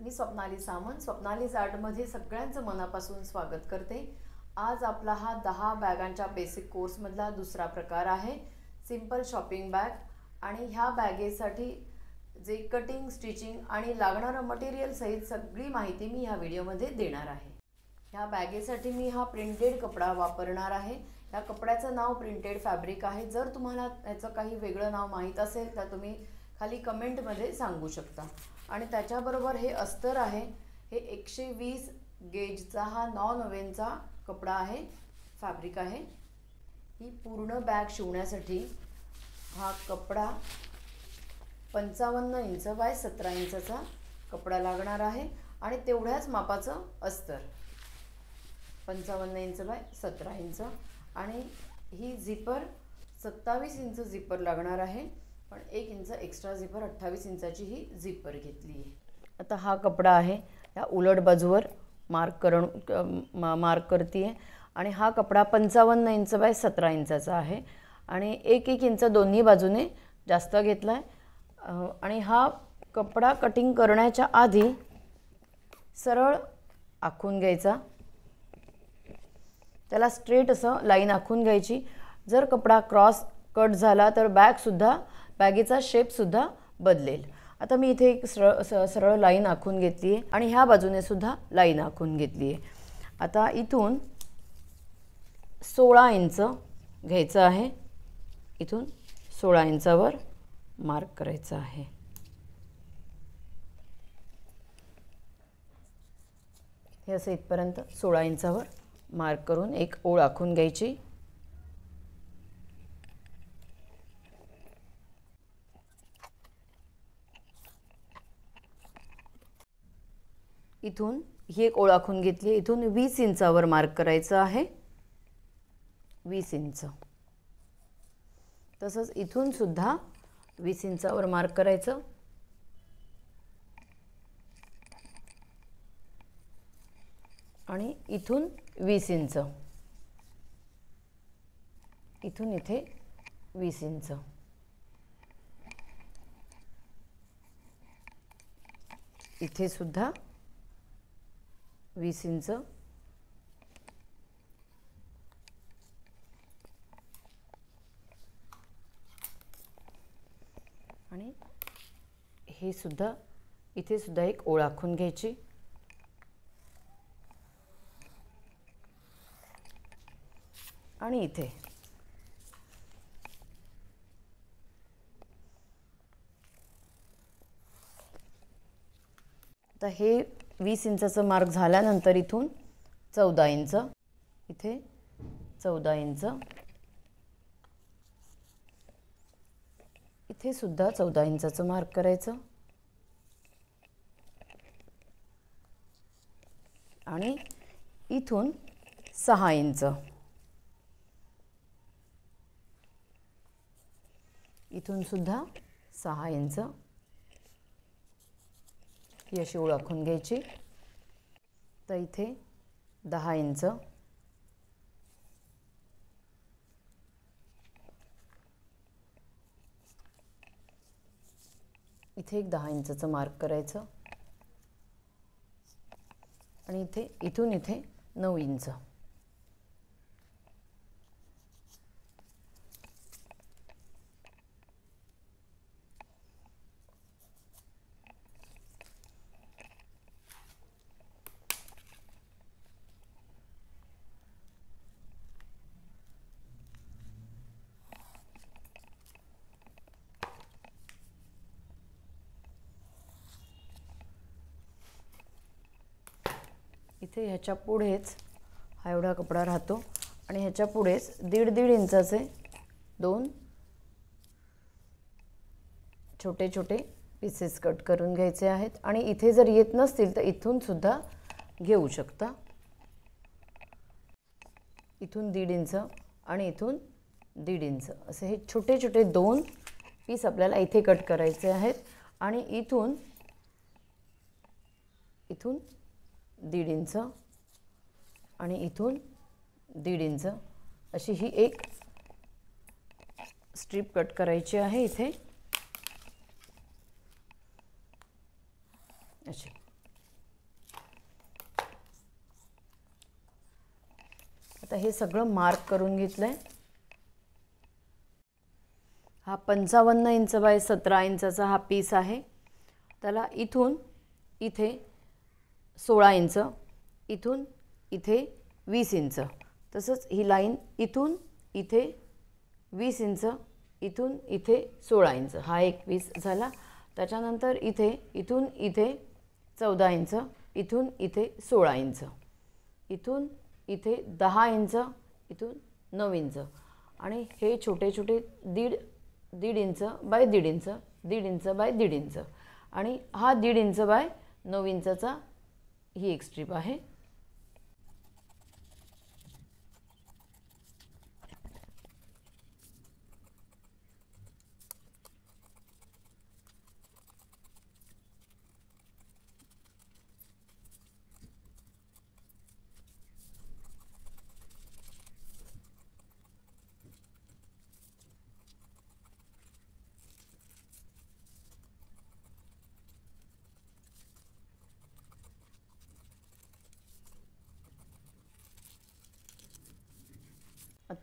मी स्वप्नाली सामंत. स्वप्नालीज आर्टमध्ये सगळ्यांचं मनापासून स्वागत करते. आज आपला हा दहा बॅगांच्या बेसिक कोर्समधला दुसरा प्रकार आहे. सिंपल शॉपिंग बॅग आणि ह्या बॅगेसाठी जे कटिंग स्टिचिंग आणि लागणारं मटेरियल सहित सगळी माहिती मी ह्या व्हिडिओमध्ये देणार आहे. ह्या बॅगेसाठी मी हा प्रिंटेड कपडा वापरणार आहे. ह्या कपड्याचं नाव प्रिंटेड फॅब्रिक आहे. जर तुम्हाला याचं काही वेगळं नाव माहीत असेल तर तुम्ही खाली कमेंटमध्ये सांगू शकता. आणि त्याच्याबरोबर हे अस्तर आहे. हे एकशे वीस गेजचा हा नॉन ओवेनचा कपडा आहे. फॅब्रिक आहे. ही पूर्ण बॅग शिवण्यासाठी हा कपडा पंचावन्न इंच बाय सतरा इंचचा कपडा लागणार आहे. आणि तेवढ्याच मापाचं अस्तर. पंचावन्न इंच बाय सतरा इंच. आणि ही झिपर सत्तावीस इंच झिपर लागणार आहे. पण एक इंच एक्स्ट्रा झिपर अठ्ठावीस इंचाची ही झिपर घेतली आहे. आता हा कपडा आहे या उलट बाजूवर मार्क करण मा मार्क करते आहे आणि हा कपडा पंचावन्न इंच बाय सतरा इंचाचा आहे. आणि एक एक इंच दोन्ही बाजूने जास्त घेतला आहे आणि हा कपडा कटिंग करण्याच्या आधी सरळ आखून घ्यायचा. त्याला स्ट्रेट असं लाईन आखून घ्यायची. जर कपडा क्रॉस कट झाला तर बॅगसुद्धा बॅगेचा शेपसुद्धा बदलेल. आता मी इथे एक सरळ स सरळ लाईन आखून घेतली आहे आणि ह्या बाजूने सुद्धा लाईन आखून घेतली आहे आता इथून सोळा इंच घ्यायचं आहे. इथून सोळा इंचावर मार्क करायचं आहे. हे असं इथपर्यंत सोळा इंचावर मार्क करून एक ओळ आखून घ्यायची. इथून ही एक ओळखून घेतली. इथून वीस इंचावर मार्क करायचं आहे. वीस इंच. तसंच इथून सुद्धा वीस इंचावर मार्क करायचं. आणि इथून वीस इंच. इथून इथे वीस इंच. इथे सुद्धा वीस इंच. आणि हे सुद्धा इथे सुद्धा एक ओळ आखून घ्यायची. आणि इथे. तर हे वीस इंचाचं मार्क झाल्यानंतर इथून चौदा इंच. इथे चौदा इंच. इथे सुद्धा चौदा इंचाचं मार्क करायचं. आणि इथून सहा इंच. इथून सुद्धा सहा इंच. ही अशी ओळखून घ्यायची. तर इथे दहा इंच. इथे एक दहा इंचाचं मार्क करायचं. आणि इथे इथून इथे नऊ इंच. ह्याच्या पुढेच हा एवढा कपडा राहतो आणि ह्याच्या पुढेच दीड दीड इंचाचे दोन छोटे छोटे पीसेस कट करून घ्यायचे आहेत. आणि इथे जर येत नसतील तर इथून सुद्धा घेऊ शकता. इथून दीड इंच आणि इथून दीड इंच असे हे छोटे छोटे दोन पीस आपल्याला इथे कट करायचे आहेत. आणि इथून इथून दीड इंच आणि इथून दीड इंच अशी ही एक स्ट्रीप कट करायची आहे इथे. अशी. आता हे सगळं मार्क करून घेतलं आहे हा पंचावन्न इंच बाय सतरा इंचाचा हा पीस आहे. त्याला इथून इथे सोळा इंच इथून इथे वीस इंच. तसंच ही लाईन इथून इथे वीस इंच इथून इथे सोळा इंच. हा एक वीस झाला. त्याच्यानंतर इथे इथून इथे चौदा इंच इथून इथे सोळा इंच. इथून इथे दहा इंच इथून नऊ इंच. आणि हे छोटे छोटे दीड दीड इंच बाय दीड इंच दीड इंच बाय दीड इंच. आणि हा दीड इंच बाय नऊ इंचाचा ही एक स्ट्रीप आहे.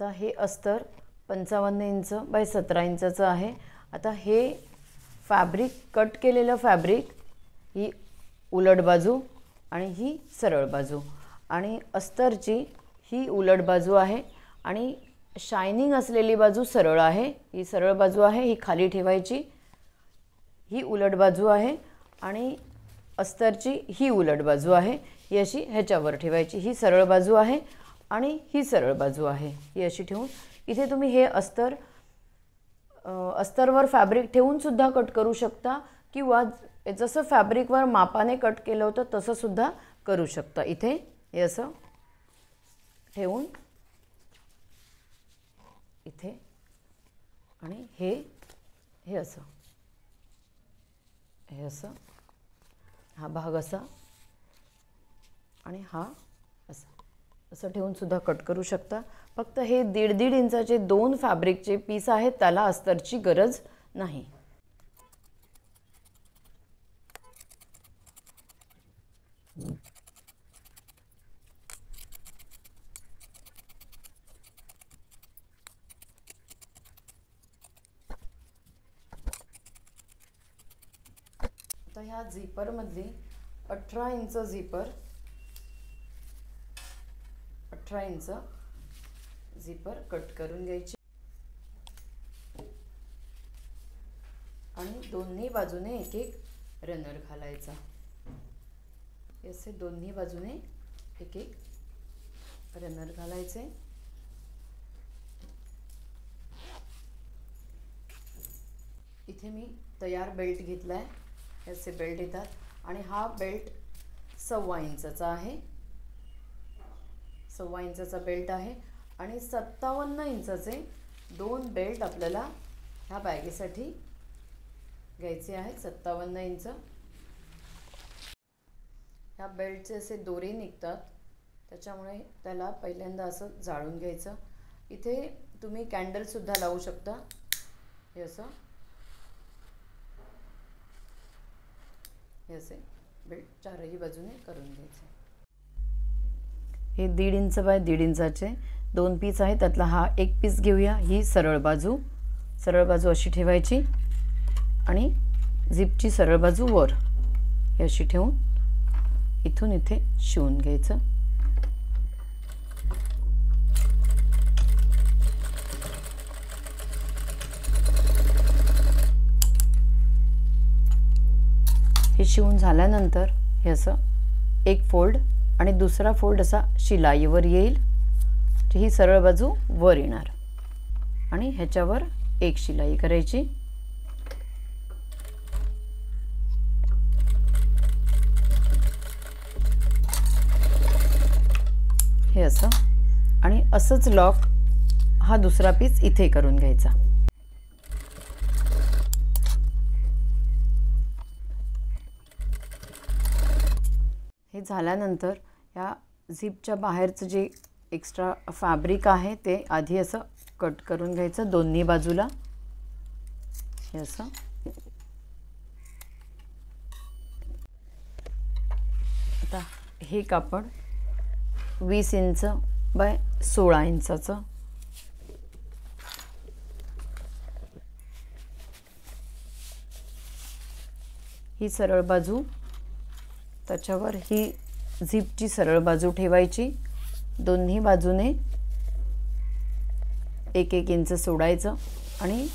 आता हे अस्तर पंचावन्न इंच बाय सतरा इंचाचं आहे. आता हे फॅब्रिक कट केलेलं फॅब्रिक ही उलट बाजू आणि ही सरळ बाजू. आणि अस्तरची ही उलट बाजू आहे आणि शायनिंग असलेली बाजू सरळ आहे. ही सरळ बाजू आहे ही खाली ठेवायची. ही उलट बाजू आहे आणि अस्तरची ही उलट बाजू आहे. ही अशी ह्याच्यावर ठेवायची. ही सरळ बाजू आहे आणि ही सरळ बाजू आहे ही अशी ठेवून. इथे तुम्ही हे अस्तर अस्तरवर फॅब्रिक ठेवूनसुद्धा कट करू शकता किंवा जसं फॅब्रिकवर मापाने कट केलं होतं तसंसुद्धा करू शकता. इथे हे असं ठेवून. इथे आणि हे हे असं. हे असं. हा भाग असा आणि हा असं ठेवूनसुद्धा कट करू शकता. फक्त हे दीड दीड इंचाचे दोन फॅब्रिकचे पीस आहेत त्याला अस्तरची गरज नाही. आता ह्या झिपरमधली अठरा इंच झिपर अठरा इंच झिपर कट करून घ्यायची. आणि दोन्ही बाजूने एक एक रनर घालायचा. असे दोन्ही बाजूने एक एक रनर घालायचे. इथे मी तयार बेल्ट घेतला आहे असे बेल्ट येतात. आणि हा बेल्ट सव्वा इंचाचा आहे. सव्वा इंचाचा बेल्ट आहे. आणि सत्तावन्न इंचाचे दोन बेल्ट आपल्याला ह्या बॅगेसाठी घ्यायचे आहेत. सत्तावन्न इंच. ह्या बेल्टचे असे दोरे निघतात. त्याच्यामुळे त्याला पहिल्यांदा असं जाळून घ्यायचं. इथे तुम्ही कॅन्डलसुद्धा लावू शकता. हे असं. हे असे बेल्ट चारही बाजूने करून घ्यायचं. हे दीड इंच बाय दीड इंचाचे दोन पीस आहेत. त्यातला हा एक पीस घेऊया. ही सरळ बाजू. सरळ बाजू अशी ठेवायची. आणि झिपची सरळ बाजू वर. ही अशी ठेवून इथून इथे शिवून घ्यायचं. हे शिवून झाल्यानंतर हे असं एक फोल्ड आणि दुसरा फोल्ड असा शिलाईवर येईल म्हणजे ही सरळ बाजू वर येणार. आणि ह्याच्यावर एक शिलाई करायची. हे असं. आणि असंच लॉक हा दुसरा पीस इथे करून घ्यायचा. हे झाल्यानंतर या झिपच्या बाहेरचं जे एक्स्ट्रा फॅब्रिक आहे ते आधी असं कट करून घ्यायचं दोन्ही बाजूला. हे असं. आता हे कापड वीस इंच बाय सोळा इंचाचं. ही सरळ बाजू त्याच्यावर ही झिपची सरळ बाजू ठेवायची. दोन्ही बाजूने एक एक इंच सोडायचं आणि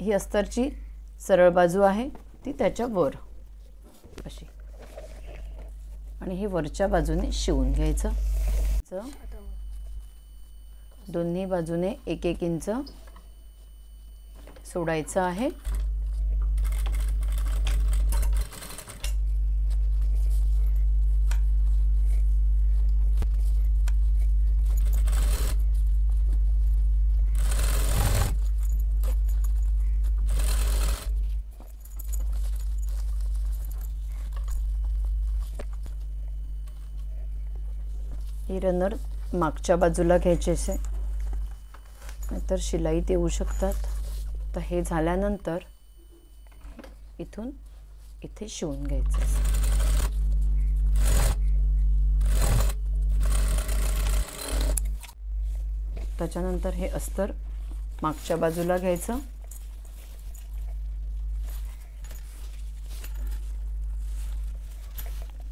ही अस्तरची सरळ बाजू आहे ती त्याच्या वर अशी. आणि हे वरच्या बाजूने शिवून घ्यायचं. दोन्ही बाजूने एक एक इंच सोडायचं आहे. ही रनर मागच्या बाजूला घ्यायचे असे नाहीतर शिलाईत येऊ शकतात. तर हे झाल्यानंतर इथून इथे शिवून घ्यायचं. त्याच्यानंतर हे अस्तर मागच्या बाजूला घ्यायचं.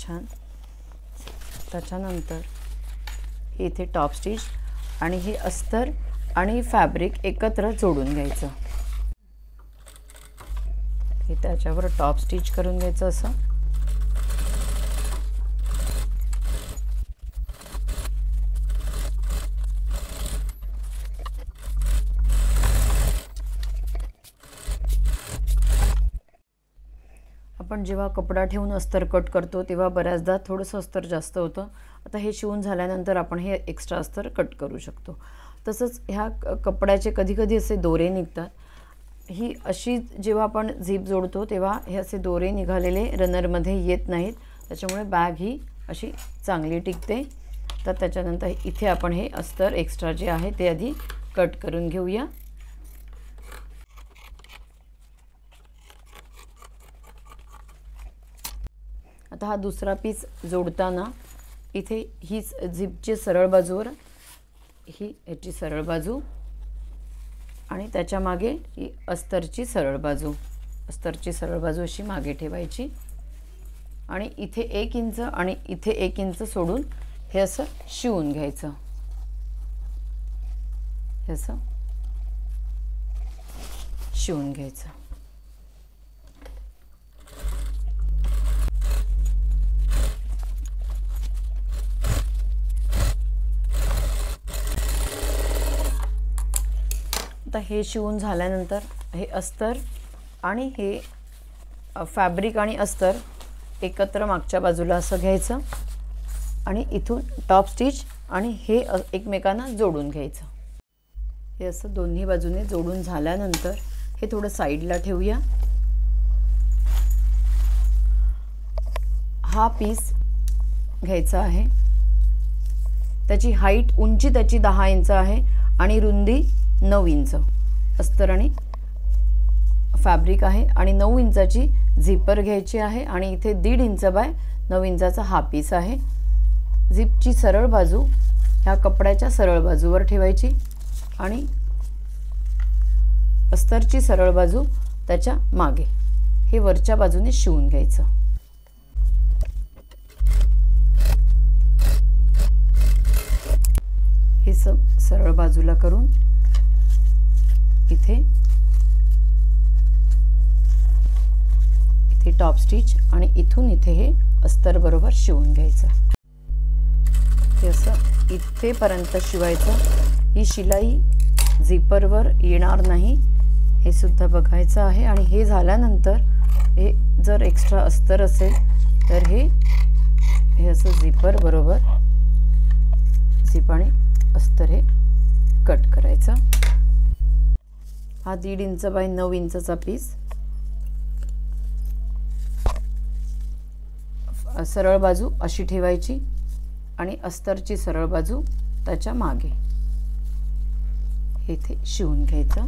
छान. त्याच्यानंतर हे इथे टॉप स्टिच आणि हे अस्तर आणि फॅब्रिक एकत्र जोडून घ्यायचं. हे त्याच्यावर टॉप स्टिच करून घ्यायचं असं. आपण जेव्हा कपडा ठेवून अस्तर कट करतो तेव्हा बऱ्याचदा थोडंसं अस्तर जास्त होतं. आता हे शिवून झाल्यानंतर आपण हे एक्स्ट्रा अस्तर कट करू शकतो. तसंच ह्या क- कपड्याचे कधीकधी असे दोरे निघतात. ही अशी जेव्हा आपण झीप जोडतो तेव्हा हे असे दोरे निघालेले रनरमध्ये येत नाहीत. त्याच्यामुळे बॅग ही अशी चांगली टिकते. तर त्याच्यानंतर इथे आपण हे अस्तर एक्स्ट्रा जे आहे ते आधी कट करून घेऊया. आता हा दुसरा पीस जोडताना इथे हीच झिपची सरळ बाजूवर ही ह्याची सरळ बाजू आणि त्याच्यामागे ही अस्तरची सरळ बाजू. अस्तरची सरळ बाजू अशी मागे ठेवायची. आणि इथे एक इंच आणि इथे एक इंच सोडून हे असं शिवून घ्यायचं. हे असं शिवून घ्यायचं. आता हे शिवून झाल्यानंतर हे अस्तर आणि हे फॅब्रिक आणि अस्तर एकत्र मागच्या बाजूला असं घ्यायचं आणि इथून टॉप स्टिच आणि हे एकमेकांना जोडून घ्यायचं. हे असं दोन्ही बाजूने जोडून झाल्यानंतर हे थोडं साईडला ठेवूया. हा पीस घ्यायचा आहे. त्याची हाईट उंची त्याची दहा इंच आहे आणि रुंदी नऊ इंच. अस्तरणी फॅब्रिक आहे आणि नऊ इंचाची झिपर घ्यायची आहे आणि इथे दीड इंच बाय नऊ इंचाचा हा पीस आहे. झिपची सरळ बाजू ह्या कपड्याच्या सरळ बाजूवर ठेवायची आणि अस्तरची सरळ बाजू त्याच्यामागे. हे वरच्या बाजूने शिवून घ्यायचं. हे सब सरळ बाजूला करून इथे. इथे टॉप स्टिच आणि इथून इथे हे अस्तर बरोबर शिवून घ्यायचं. हे असं इथेपर्यंत शिवायचं. ही शिलाई झिपरवर येणार नाही. हे सुद्धा बघायचं आहे आणि हे झाल्यानंतर हे जर एक्स्ट्रा अस्तर असेल तर हे हे असं झिपर बरोबर झिप आणि अस्तर हे कट करायचं. हा दीड इंच बाय नऊ इंचचा पीस सरळ बाजू अशी ठेवायची आणि अस्तरची सरळ बाजू त्याच्यामागे. इथे शिवून घ्यायचं.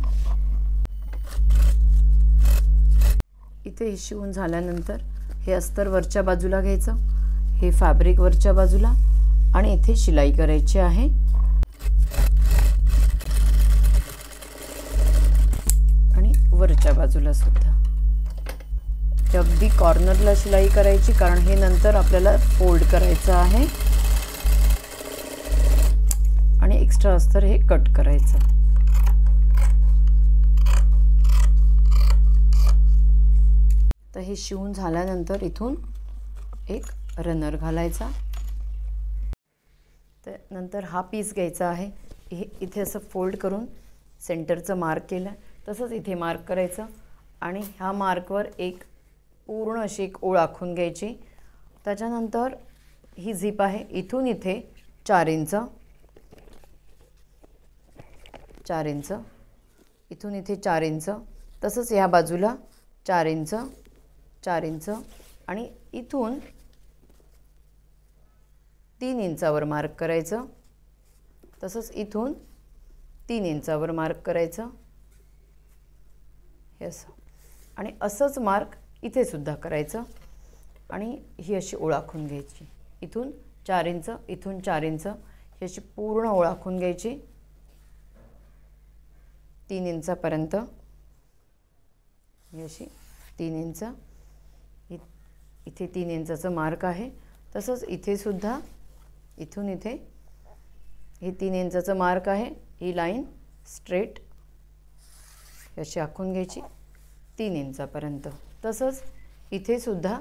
इथे हे शिवून झाल्यानंतर हे अस्तर वरच्या बाजूला घ्यायचं हे फॅब्रिक वरच्या बाजूला आणि इथे शिलाई करायची आहे आणि वरच्या बाजूला सुद्धा. अगदी कॉर्नरला शिलाई करायची कारण हे नंतर आपल्याला फोल्ड करायचं आहे. आणि एक्स्ट्रा अस्तर हे कट करायचं. तर हे शिवून झाल्यानंतर इथून एक रनर घालायचा. तर नंतर हा पीस घ्यायचा आहे. हे इथे असं फोल्ड करून सेंटरचं मार्क केलं. तसंच इथे मार्क करायचं. आणि ह्या मार्कवर एक पूर्ण अशी एक ओळ आखून घ्यायची. त्याच्यानंतर ही झीप आहे. इथून इथे चार इंच चार इंच इथून इथे चार इंच तसंच ह्या बाजूला चार इंच चार इंच आणि इथून तीन इंचावर मार्क करायचं. तसंच इथून तीन इंचावर मार्क करायचं. हे असं आणि असंच मार्क इथे सुद्धा करायचं. आणि ही अशी ओळखून घ्यायची. इथून चार इंच इथून चार इंच. ही अशी पूर्ण ओळखून घ्यायची. तीन इंचापर्यंत. ही अशी तीन इंच. इथे तीन इंचाचं मार्क आहे. तसंच इथेसुद्धा इथून इथे हे तीन इंचाचं मार्क आहे. ही लाईन स्ट्रेट अशी आखून घ्यायची. तीन इंचापर्यंत. तसंच इथेसुद्धा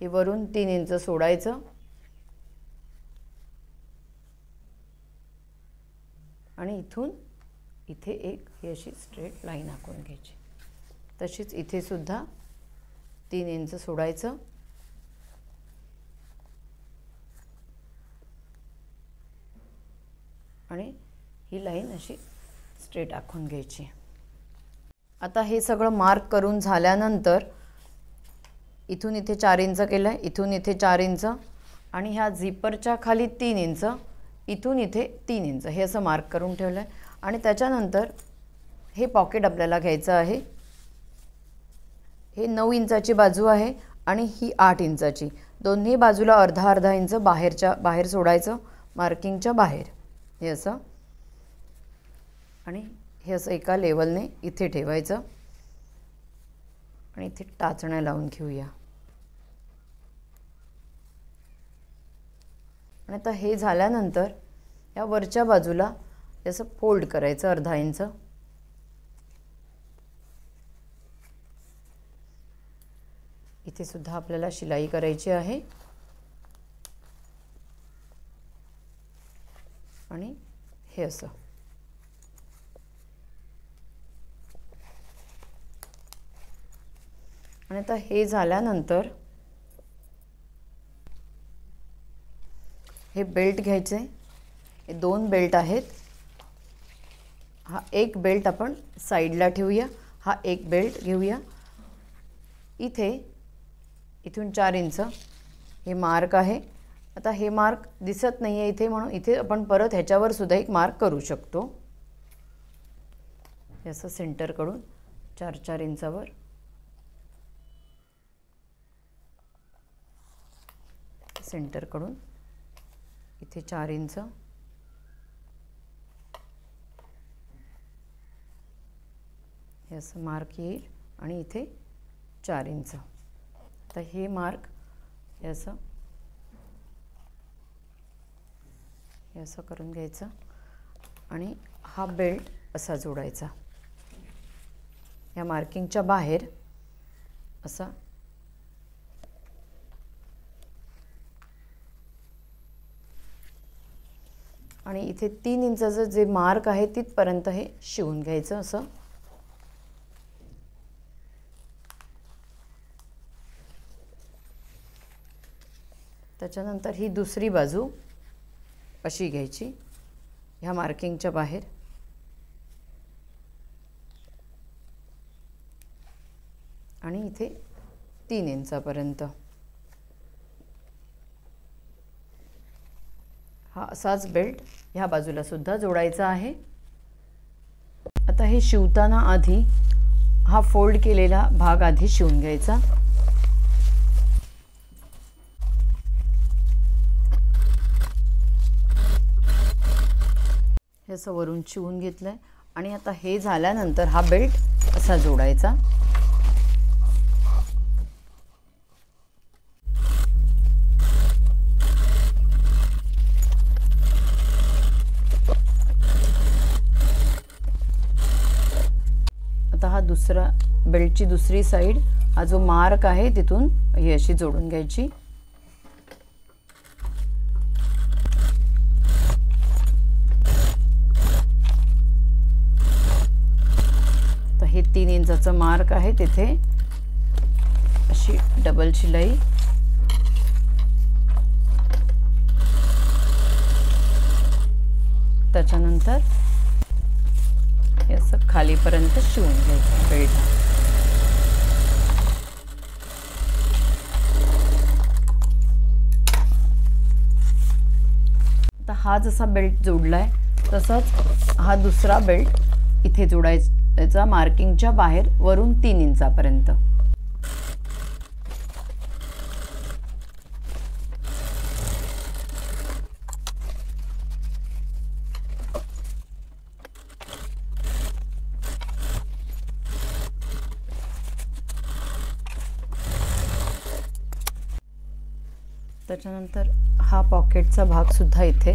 हे वरून तीन इंच सोडायचं. आणि इथून इथे एक ही अशी स्ट्रेट लाईन आखून घ्यायची. तशीच इथेसुद्धा तीन इंच सोडायचं. आणि ही लाईन अशी स्ट्रेट आखून घ्यायची. आता हे सगळं मार्क करून झाल्यानंतर इथून इथे चार इंच केलं आहे इथून इथे चार इंच आणि ह्या झिपरच्या खाली तीन इंच इथून इथे तीन इंच. हे असं मार्क करून ठेवलं आहे आणि त्याच्यानंतर हे पॉकेट आपल्याला घ्यायचं आहे. हे नऊ इंचाची बाजू आहे आणि ही आठ इंचाची. दोन्ही बाजूला अर्धा अर्धा इंच बाहेरच्या बाहेर सोडायचं मार्किंगच्या बाहेर. हे असं. आणि हे असं एका लेवलने इथे ठेवायचं. आणि इथे टाचण्या लावून घेऊया. आणि आता हे झाल्यानंतर या वरच्या बाजूला असं फोल्ड करायचं अर्धा इंच. इथे सुद्धा आपल्याला शिलाई करायची आहे. आणि हे असं. आणि आता हे झाल्यानंतर हे बेल्ट घ्यायचे. हे दोन बेल्ट आहेत. हा एक बेल्ट आपण साईडला ठेवूया. हा एक बेल्ट घेऊया. इथे इथून चार इंच हे मार्क आहे. आता हे मार्क दिसत नाही आहे इथे म्हणून इथे आपण परत ह्याच्यावर सुद्धा एक मार्क करू शकतो. याचं असं सेंटरकडून चार चार इंचावर. सेंटरकडून. इथे चार इंच. हे असं मार्क येईल आणि इथे चार इंच. आता हे मार्क हे असं हे असं करून घ्यायचं आणि हा बेल्ट असा जोडायचा. या मार्किंगच्या बाहेर असा आणि इथे तीन इंचाचं जे मार्क आहे तिथपर्यंत हे शिवून घ्यायचं असं. त्याच्यानंतर ही दुसरी बाजू अशी घ्यायची ह्या मार्किंगच्या बाहेर. आणि इथे तीन इंचापर्यंत. हा असाच बेल्ट ह्या बाजूला सुद्धा जोडायचा आहे. आता हे शिवताना आधी हा फोल्ड केलेला भाग आधी शिवून घ्यायचा. हे असं वरून शिवून घेतलं आहे आणि आता हे झाल्यानंतर हा बेल्ट असा जोडायचा. आता हा दुसरा बेल्टची दुसरी साईड हा जो मार्क आहे तिथून ही अशी जोडून घ्यायची. तर हे तीन इंचाचं मार्क आहे तिथे. अशी डबल शिलाई. त्याच्यानंतर हे असं खालीपर्यंत शिवून घ्यायचं बेल्ट आता हा जसा बेल्ट जोडलाय तसंच हा दुसरा बेल्ट इथे जोडायचा मार्किंगच्या बाहेर वरून तीन इंचापर्यंत. त्याच्यानंतर हा पॉकेटचा भागसुद्धा इथे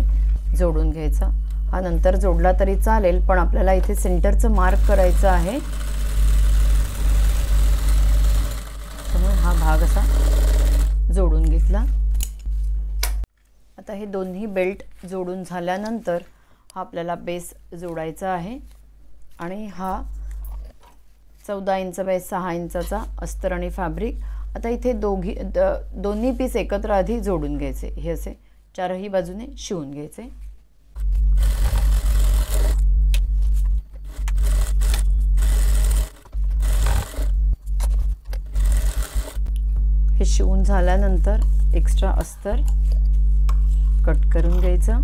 जोडून घ्यायचा. हा नंतर जोडला तरी चालेल पण आपल्याला इथे सेंटरचं मार्क करायचं आहे. त्यामुळे हा भाग असा जोडून घेतला. आता हे दोन्ही बेल्ट जोडून झाल्यानंतर हा आपल्याला बेस जोडायचा आहे. आणि हा चौदा इंच बाय सहा इंचाचा अस्तर आणि फॅब्रिक आता इथे दोघी द दोन्ही पीस एकत्र आधी जोडून घ्यायचे. हे असे चारही बाजूने शिवून घ्यायचे. हे शिवून झाल्यानंतर एक्स्ट्रा अस्तर कट करून घ्यायचं.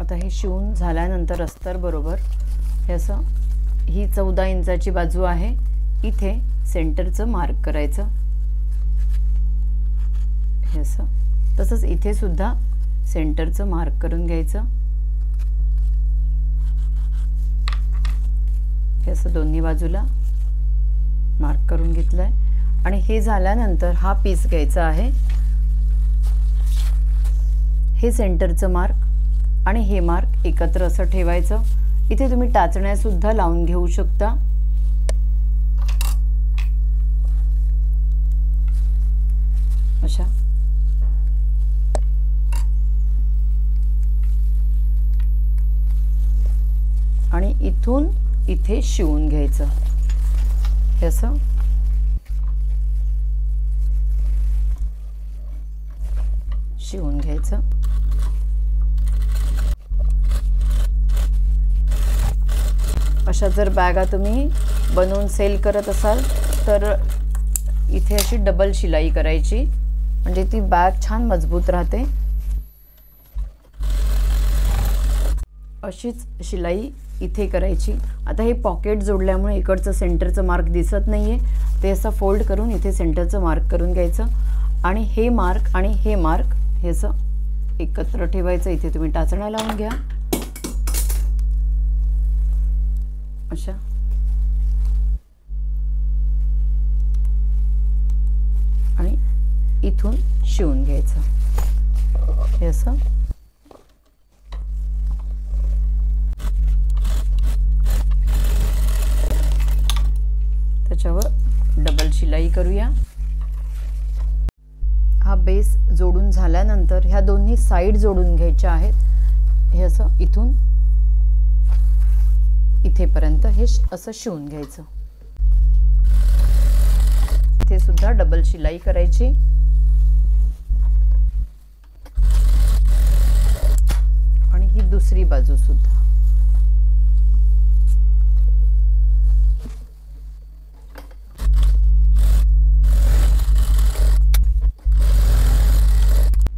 आता हे शिवून झाल्यानंतर अस्तर बरोबर हे असं ही चौदा इंचाची बाजू आहे. इथे सेंटरचं मार्क करायचं. हे असं. तसंच इथे सुद्धा सेंटरचं मार्क करून घ्यायचं. हे असं दोन्ही बाजूला मार्क करून घेतलं आहे आणि हे झाल्यानंतर हा पीस घ्यायचा आहे. हे सेंटरचं मार्क आणि हे मार्क एकत्र असं ठेवायचं. इथे तुम्ही टाचण्यासुद्धा लावून घेऊ शकता. अशा. आणि इथून इथे शिवून घ्यायचं. हे असं. शिवून घ्यायचं. अशा जर बॅगा तुम्ही बनवून सेल करत असाल तर इथे अशी डबल शिलाई करायची. म्हणजे ती बॅग छान मजबूत राहते. अशीच शिलाई इथे करायची. आता हे पॉकेट जोडल्यामुळे इकडचं सेंटरचं मार्क दिसत नाही आहे ते असं फोल्ड करून इथे सेंटरचं मार्क करून घ्यायचं. आणि हे मार्क आणि हे मार्क हे असं एकत्र ठेवायचं. इथे तुम्ही टाचण्या लावून घ्या. अशा आणि इथून शिवून घ्यायचं. हे असं. त्याच्यावर डबल शिलाई करूया. हा बेस जोडून झाल्यानंतर ह्या दोन्ही साईड जोडून घ्यायच्या आहेत. हे असं इथून इथेपर्यंत हे असं शिवून घ्यायचं. इथे सुद्धा डबल शिलाई करायची. दुसरी बाजू सुद्धा.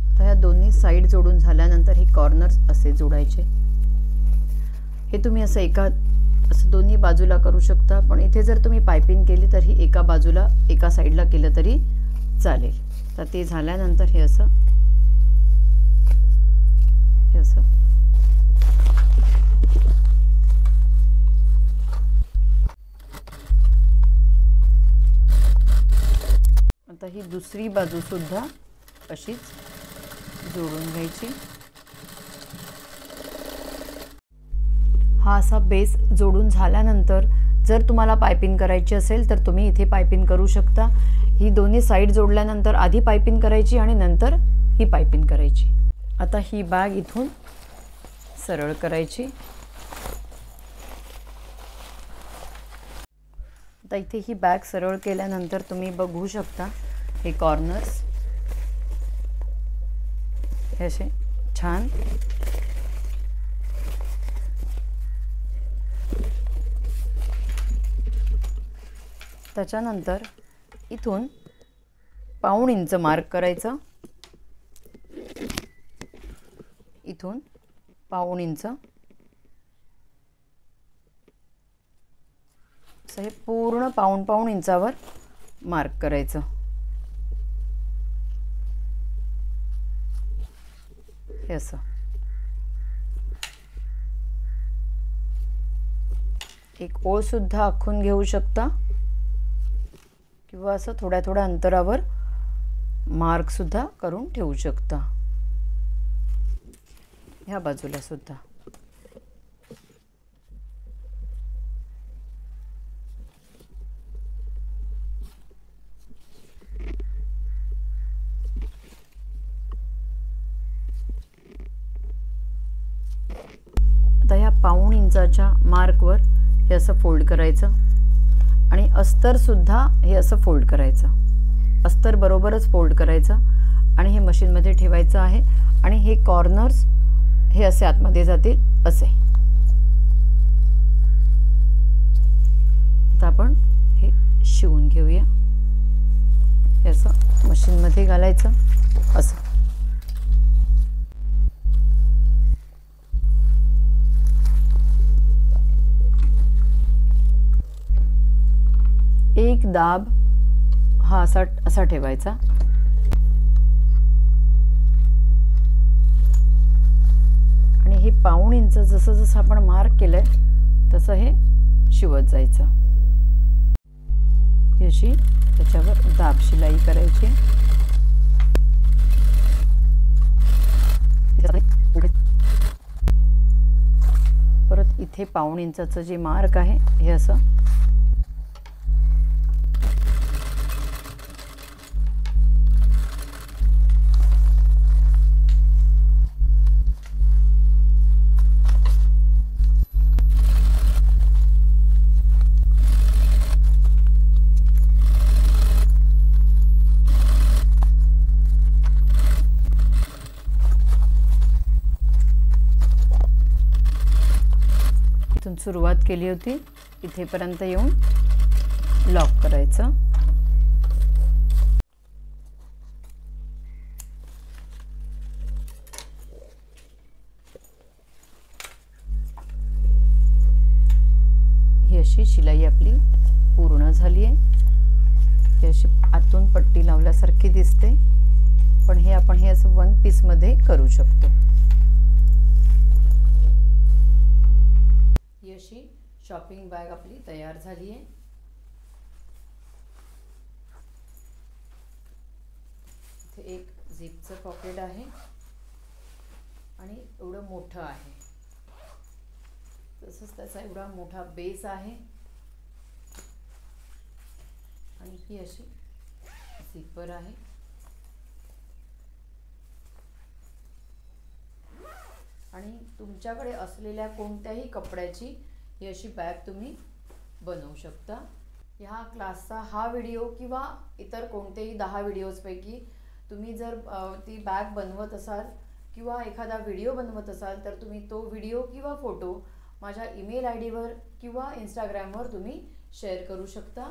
तर ह्या दोन्ही साईड जोडून झाल्यानंतर हे कॉर्नर्स असे जोडायचे. हे तुम्ही असं एका असं दोन्ही बाजूला करू शकता पण इथे जर तुम्ही पायपिंग केली तर ही एका बाजूला एका साईडला केलं तरी चालेल. तर ते झाल्यानंतर हे असं ही दुसरी बाजू सुद्धा अशीच जोडून घ्यायची. हा असा बेस जोडून झाल्यानंतर जर तुम्हाला पायपिंग करायची असेल तर तुम्ही इथे पायपिंग करू शकता. ही दोन्ही साईड जोडल्यानंतर आधी पायपिंग करायची आणि नंतर ही पायपिंग करायची. आता ही बॅग इथून सरळ करायची. आता इथे ही बॅग सरळ केल्यानंतर तुम्ही बघू शकता हे कॉर्नर्स हे असे छान. त्याच्यानंतर इथून पाऊण इंच मार्क करायचं. इथून पाऊण इंच. असं हे पूर्ण पाऊण पाऊण इंचावर मार्क करायचं. हे असं एक ओळ सुद्धा आखून घेऊ शकता. किंवा असं थोड्या थोड्या अंतरावर मार्क सुद्धा करून ठेवू शकता. ह्या बाजूला सुद्धा आता ह्या पाऊण इंचाच्या मार्कवर हे असं फोल्ड करायचं. आणि अस्तरसुद्धा हे असं फोल्ड करायचं. अस्तर बरोबरच फोल्ड करायचं. आणि हे मशीनमध्ये ठेवायचं आहे. आणि हे कॉर्नर्स हे असे आतमध्ये जातील असे. आता आपण हे शिवून घेऊया. हे असं मशीनमध्ये घालायचं. असं. एक दाब हा असा असा ठेवायचा. आणि हे पाऊण इंच जसं जसं आपण मार्क केलंय तसं हे शिवत जायचं. अशी त्याच्यावर दाब शिलाई करायची. परत इथे पाऊण इंचाचं जे मार्क आहे हे असं सुरुवात केली होती. इथेपर्यंत येऊन लॉक करायचं. ही अशी शिलाई आपली पूर्ण झाली आहे ही अशी आतून पट्टी लावल्यासारखी दिसते. पण हे आपण हे असं वन पीसमध्ये करू शकतो ही अशी शॉपिंग बॅग आपली तयार झाली आहे. इथे एक झिपचं पॉकेट आहे आणि एवढं मोठं आहे. तसंच त्याचा एवढा मोठा बेस आहे. आणि ही अशी झिपर आहे. आणि तुमच्याकडे असलेल्या कोणत्याही कपड्याची ही अशी बॅग तुम्ही बनवू शकता. ह्या क्लासचा हा व्हिडिओ किंवा इतर कोणतेही दहा व्हिडिओजपैकी तुम्ही जर ती बॅग बनवत असाल किंवा एखादा व्हिडिओ बनवत असाल तर तुम्ही तो व्हिडिओ किंवा फोटो माझ्या ईमेल आय डीवर किंवा इंस्टाग्रामवर तुम्ही शेअर करू शकता.